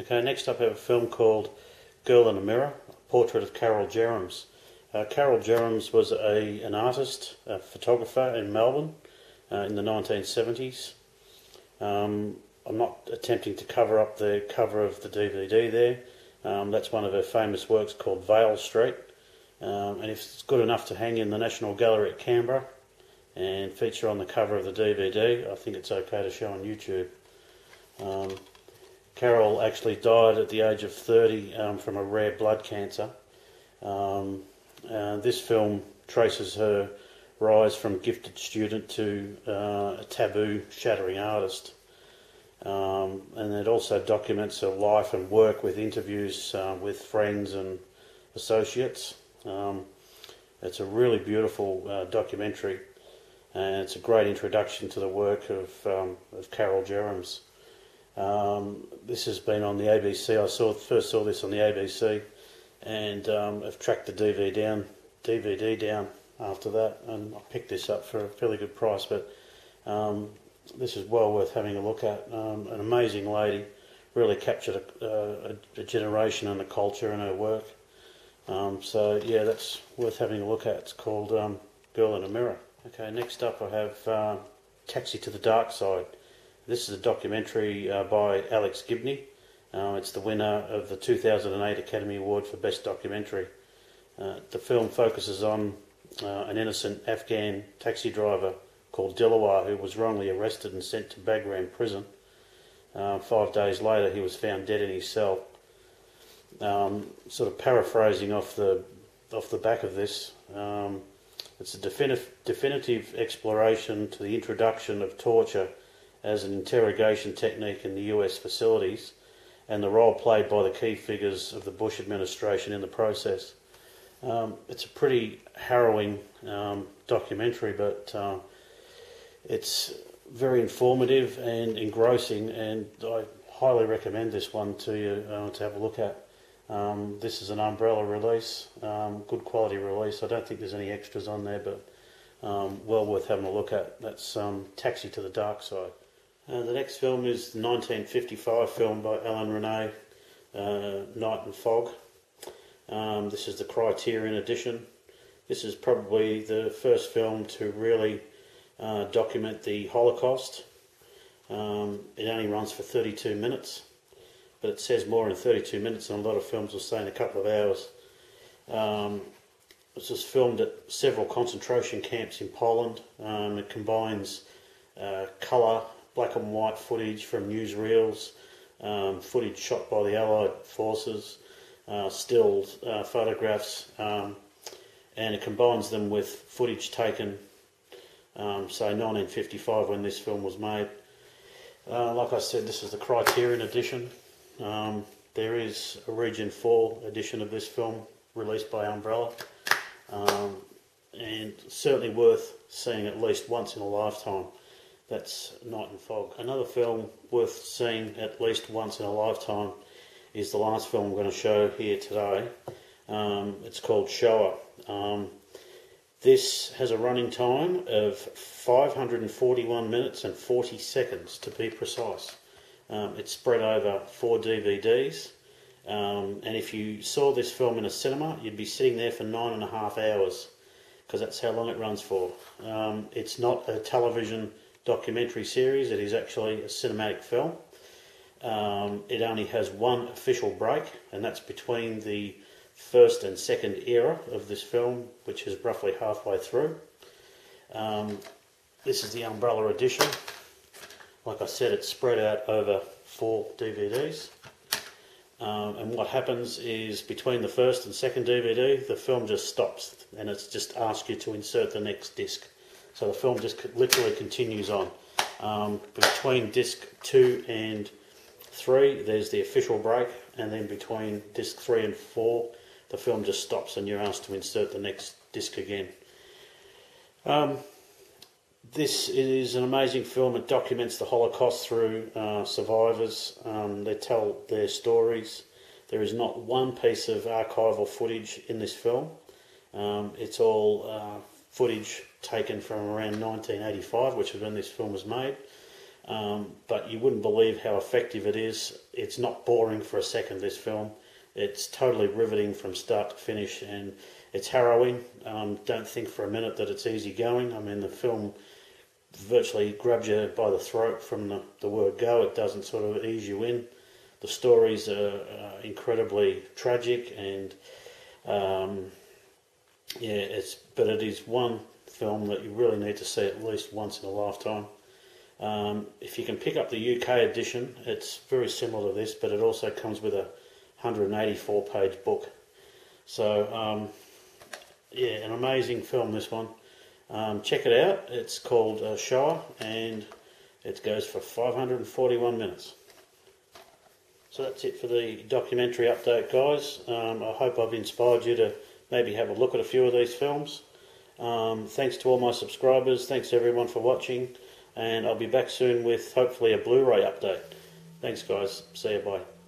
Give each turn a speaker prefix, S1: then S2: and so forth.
S1: Okay, next up I have a film called Girl in a Mirror, a portrait of Carol Jerrems. Uh, Carol Jerrems was a, an artist, a photographer in Melbourne uh, in the 1970s. Um, I'm not attempting to cover up the cover of the DVD there. Um, that's one of her famous works called Vale Street. Um, and if it's good enough to hang in the National Gallery at Canberra and feature on the cover of the DVD, I think it's okay to show on YouTube. Carol actually died at the age of 30 um, from a rare blood cancer. Um, uh, this film traces her rise from gifted student to uh, a taboo shattering artist. Um, and it also documents her life and work with interviews uh, with friends and associates. Um, it's a really beautiful uh, documentary, and it's a great introduction to the work of, um, of Carol Jerrems. Um, this has been on the ABC. I saw first saw this on the ABC, and um, I've tracked the DVD down, DVD down after that, and I picked this up for a fairly good price. But um, this is well worth having a look at. Um, an amazing lady, really captured a, a, a, generation and a culture in her work. Um, so yeah, that's worth having a look at. It's called um, Girl in a Mirror. Okay, next up I have uh, Taxi to the Dark Side. This is a documentary uh, by Alex Gibney. Uh, it's the winner of the 2008 Academy Award for Best Documentary. Uh, the film focuses on uh, an innocent Afghan taxi driver called Dilawar who was wrongly arrested and sent to Bagram prison. Uh, five days later, he was found dead in his cell. Um, sort of paraphrasing off the off the back of this, um, it's a definitive, definitive exploration to the introduction of torture as an interrogation technique in the US facilities and the role played by the key figures of the Bush administration in the process. Um, it's a pretty harrowing um, documentary, but uh, it's very informative and engrossing, and I highly recommend this one to you uh, to have a look at. Um, this is an umbrella release, um, good quality release. I don't think there's any extras on there, but um, well worth having a look at. That's Taxi to the Dark Side. Uh, the next film is the 1955 film by Alain Resnais, uh, Night and Fog. Um, this is the Criterion edition. This is probably the first film to really uh, document the Holocaust. Um, it only runs for 32 minutes, but it says more in 32 minutes than a lot of films will say in a couple of hours. Um, this was filmed at several concentration camps in Poland. Um, it combines uh, colour, black and white footage from newsreels, um, footage shot by the Allied forces, uh, uh, photographs, um, and it combines them with footage taken, um, say 1955 when this film was made. Uh, like I said, this is the Criterion edition. Um, there is a Region 4 edition of this film released by Umbrella, um, and certainly worth seeing at least once in a lifetime. That's Night and Fog. Another film worth seeing at least once in a lifetime is the last film I'm going to show here today. Um, it's called Shoah. Um, this has a running time of 541 minutes and 40 seconds to be precise. Um, it's spread over four DVDs. Um, and if you saw this film in a cinema, you'd be sitting there for nine and a half hours because that's how long it runs for. Um, it's not a television documentary series. It is actually a cinematic film. Um, it only has one official break, and that's between the first and second era of this film, which is roughly halfway through. Um, this is the Umbrella edition. Like I said, it's spread out over four DVDs. Um, and what happens is between the first and second DVD, the film just stops and it's just asks you to insert the next disc. So the film just literally continues on. Um, between disc two and three, there's the official break, and then between disc three and four, the film just stops and you're asked to insert the next disc again. Um, this is an amazing film. It documents the Holocaust through uh, survivors. Um, they tell their stories. There is not one piece of archival footage in this film. Um, it's all uh, footage taken from around 1985, which is when this film was made. Um, but you wouldn't believe how effective it is. It's not boring for a second, this film. It's totally riveting from start to finish and it's harrowing. Um, don't think for a minute that it's easy going. I mean, the film virtually grabs you by the throat from the, the word go. It doesn't sort of ease you in. The stories are, are incredibly tragic and um, yeah, it's but it is one film that you really need to see at least once in a lifetime. Um, if you can pick up the UK edition, it's very similar to this, but it also comes with a 184 page book. So, um, yeah, an amazing film, this one. Um, check it out. It's called uh, Shoah and it goes for 541 minutes. So that's it for the documentary update, guys. Um, I hope I've inspired you to maybe have a look at a few of these films. Um, thanks to all my subscribers. Thanks everyone for watching. And I'll be back soon with hopefully a Blu ray update. Thanks, guys. See you. Bye.